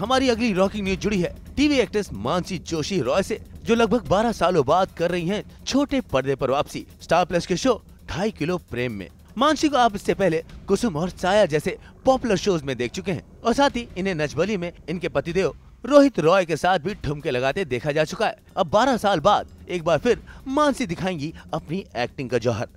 हमारी अगली rocking news जुड़ी है। टीवी एक्ट्रेस मानसी जोशी रॉय से, जो लगभग 12 सालों बाद कर रही हैं छोटे पर्दे पर वापसी, स्टार प्लस के शो ढाई किलो प्रेम में। मानसी को आप इससे पहले कुसुम और साया जैसे पॉपुलर शोज़ में देख चुके हैं, और साथ ही इन्हें नचबली में इनके पतिदेव रोहित रॉय के साथ भी ठुमके लगाते देखा जा चुका है। अब 12 साल बाद एक बार फिर मानसी दिखाएँगी अपनी एक्टिंग का जौहर।